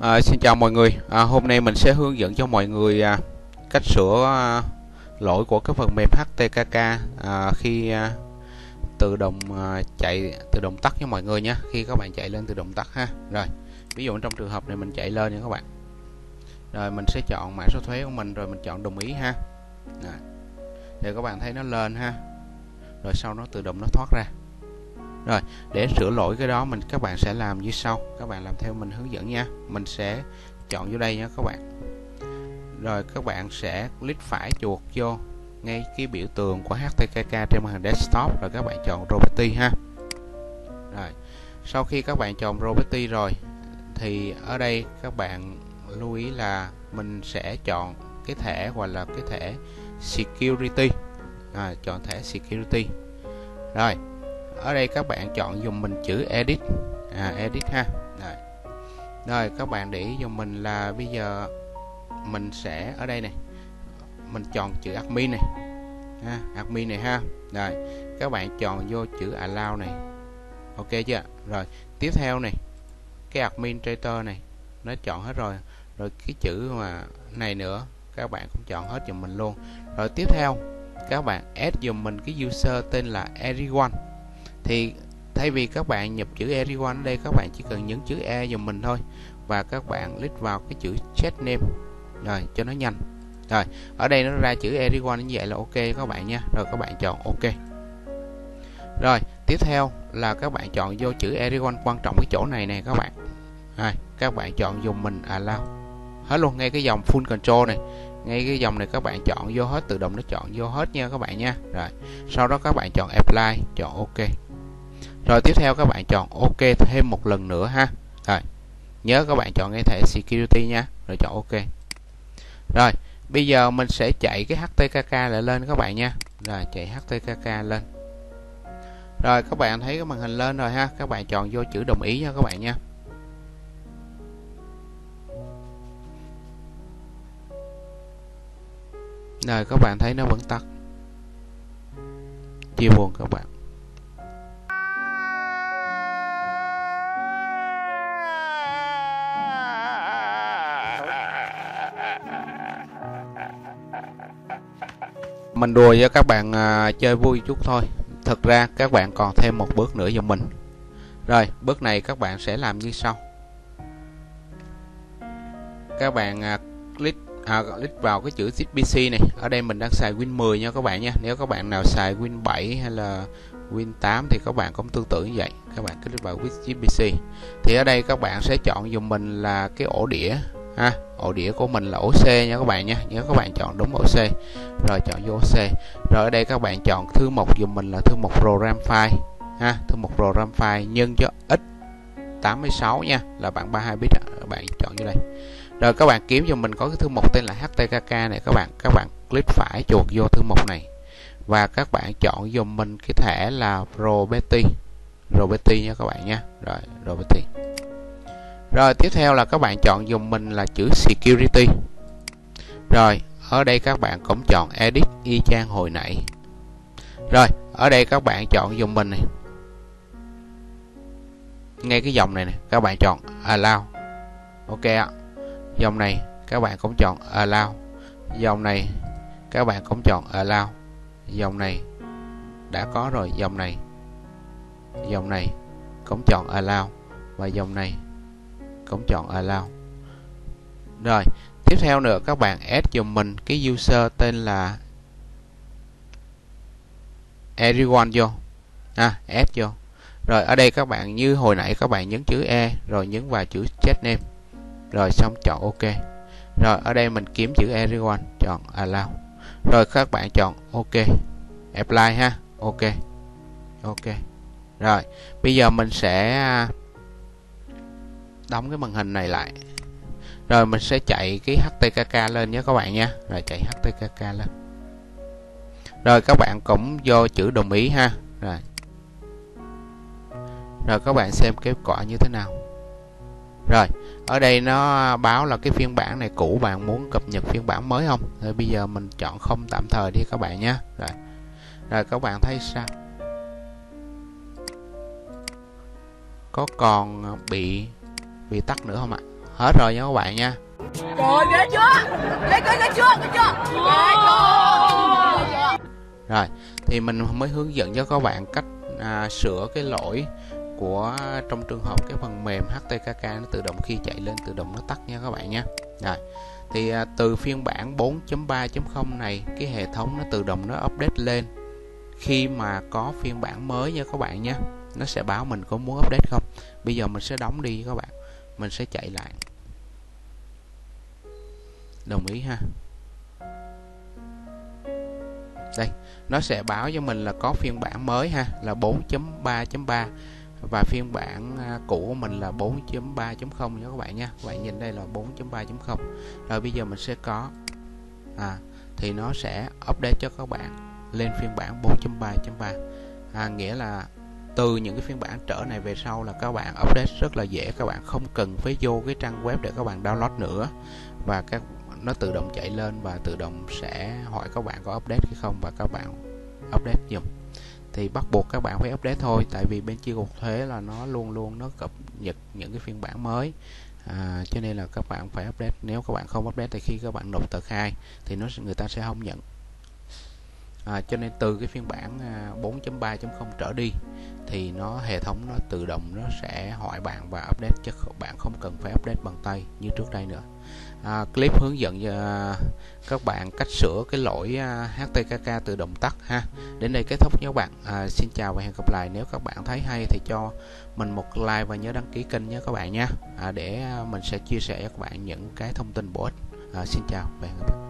À, xin chào mọi người. À, hôm nay mình sẽ hướng dẫn cho mọi người à, cách sửa à, lỗi của cái phần mềm HTKK à, khi à, tự động à, chạy tự động tắt cho mọi người nhé khi các bạn chạy lên tự động tắt ha. Rồi ví dụ trong trường hợp này mình chạy lên nha các bạn. Rồi mình sẽ chọn mã số thuế của mình rồi mình chọn đồng ý ha. Rồi. để các bạn thấy nó lên ha. Rồi sau nó tự động nó thoát ra rồi để sửa lỗi cái đó mình các bạn sẽ làm như sau. Các bạn làm theo mình hướng dẫn nha. Mình sẽ chọn vô đây nha các bạn. Rồi các bạn sẽ click phải chuột vô ngay cái biểu tượng của HTKK trên màn hình desktop. Rồi các bạn chọn Roberti ha. Rồi sau khi các bạn chọn Roberti rồi thì ở đây các bạn lưu ý là mình sẽ chọn cái thẻ hoặc là cái thẻ security. À, chọn thẻ security. Rồi ở đây các bạn chọn dùng mình chữ edit. À, edit ha. Rồi. rồi các bạn để dùng mình là bây giờ mình sẽ ở đây này. Mình chọn chữ admin này. Ha, admin này ha. Rồi các bạn chọn vô chữ allow này. Ok chưa? Rồi tiếp theo này cái admin trader này nó chọn hết rồi. Rồi cái chữ mà này nữa các bạn cũng chọn hết dùm mình luôn. Rồi tiếp theo các bạn add dùm mình cái user tên là everyone thì thay vì các bạn nhập chữ everyone đây các bạn chỉ cần nhấn chữ e dùm mình thôi và các bạn click vào cái chữ set name rồi cho nó nhanh rồi ở đây nó ra chữ everyone như vậy là ok các bạn nha rồi các bạn chọn ok rồi tiếp theo là các bạn chọn vô chữ everyone quan trọng cái chỗ này nè các bạn rồi các bạn chọn dùng mình allow hết luôn ngay cái dòng full control này ngay cái dòng này các bạn chọn vô hết tự động nó chọn vô hết nha các bạn nha rồi sau đó các bạn chọn apply chọn ok rồi tiếp theo các bạn chọn ok thêm một lần nữa ha. Rồi, nhớ các bạn chọn cái thẻ security nha, rồi chọn ok. Rồi, bây giờ mình sẽ chạy cái HTKK lại lên các bạn nha. Rồi, chạy HTKK lên. Rồi, các bạn thấy cái màn hình lên rồi ha. Các bạn chọn vô chữ đồng ý nha các bạn nha. Rồi, các bạn thấy nó vẫn tắt. Chia buồn các bạn. Mình đùa với các bạn à, chơi vui chút thôi. Thực ra các bạn còn thêm một bước nữa giùm mình. Rồi bước này các bạn sẽ làm như sau. Các bạn à, click à, click vào cái chữ ZPC này. Ở đây mình đang xài Win 10 nha các bạn nha. Nếu các bạn nào xài Win 7 hay là Win 8 thì các bạn cũng tương tự như vậy. Các bạn click vào ZPC thì ở đây các bạn sẽ chọn dùng mình là cái ổ đĩa ha, ổ đĩa của mình là ổ C nha các bạn nha, nhớ các bạn chọn đúng ổ C. Rồi chọn vô C. Rồi ở đây các bạn chọn thư mục dùm mình là thư mục program file. Ha thư mục program file nhân cho x 86 nha, là bạn 32 bit các bạn chọn như đây. Rồi các bạn kiếm cho mình có cái thư mục tên là HTKK này các bạn. Các bạn click phải chuột vô thư mục này. Và các bạn chọn dùm mình cái thẻ là Roberti Roberti nha các bạn nha. Rồi Roberti rồi, tiếp theo là các bạn chọn dùng mình là chữ security. Rồi, ở đây các bạn cũng chọn edit y chang hồi nãy. Rồi, ở đây các bạn chọn dùng mình này. Ngay cái dòng này này các bạn chọn allow. Ok ạ. Dòng này, các bạn cũng chọn allow. Dòng này, các bạn cũng chọn allow. Dòng này, đã có rồi, dòng này. Dòng này, cũng chọn allow. Và dòng này cũng chọn allow. Rồi tiếp theo nữa các bạn add dùm mình cái user tên là everyone vô. À, add vô. Rồi ở đây các bạn như hồi nãy các bạn nhấn chữ E rồi nhấn vào chữ check name. Rồi xong chọn OK. Rồi ở đây mình kiếm chữ everyone chọn allow. Rồi các bạn chọn OK. Apply ha. OK. OK. Rồi bây giờ mình sẽ à, đóng cái màn hình này lại. Rồi mình sẽ chạy cái HTKK lên nhé các bạn nha. Rồi chạy HTKK lên. Rồi các bạn cũng vô chữ đồng ý ha. Rồi. Rồi các bạn xem kết quả như thế nào. Rồi, ở đây nó báo là cái phiên bản này cũ, bạn muốn cập nhật phiên bản mới không? Rồi bây giờ mình chọn không tạm thời đi các bạn nhé. Rồi. Rồi các bạn thấy sao? Có còn bị bị tắt nữa không ạ hết rồi nha các bạn nha Trời ghê chưa? Ghê ghê ghê chưa? Ghê chưa? Ghê chưa? rồi thì mình mới hướng dẫn cho các bạn cách à, sửa cái lỗi của trong trường hợp cái phần mềm HTKK nó tự động khi chạy lên tự động nó tắt nha các bạn nha rồi thì à, từ phiên bản 4.3.0 này cái hệ thống nó tự động nó update lên khi mà có phiên bản mới nha các bạn nha nó sẽ báo mình có muốn update không bây giờ mình sẽ đóng đi các bạn mình sẽ chạy lại. Đồng ý ha. Đây nó sẽ báo cho mình là có phiên bản mới ha là 4.3.3 và phiên bản à, cũ của mình là 4.3.0 nha các bạn nha. Các bạn nhìn đây là 4.3.0 rồi bây giờ mình sẽ có à thì nó sẽ update cho các bạn lên phiên bản 4.3.3 à, nghĩa là từ những cái phiên bản trở này về sau là các bạn update rất là dễ. Các bạn không cần phải vô cái trang web để các bạn download nữa. Và các nó tự động chạy lên và tự động sẽ hỏi các bạn có update hay không và các bạn update dùm thì bắt buộc các bạn phải update thôi tại vì bên chi cục thuế là nó luôn luôn nó cập nhật những cái phiên bản mới. À, cho nên là các bạn phải update. Nếu các bạn không update thì khi các bạn nộp tờ khai thì nó người ta sẽ không nhận à, cho nên từ cái phiên bản à, 4.3.0 trở đi thì nó hệ thống nó tự động nó sẽ hỏi bạn và update chứ bạn không cần phải update bằng tay như trước đây nữa. À, clip hướng dẫn cho các bạn cách sửa cái lỗi à, HTKK tự động tắt ha. Đến đây kết thúc nhé các bạn. À, xin chào và hẹn gặp lại. Nếu các bạn thấy hay thì cho mình một like và nhớ đăng ký kênh nhé các bạn nha. À, để à, mình sẽ chia sẻ cho các bạn những cái thông tin bổ ích. À, xin chào và hẹn gặp lại.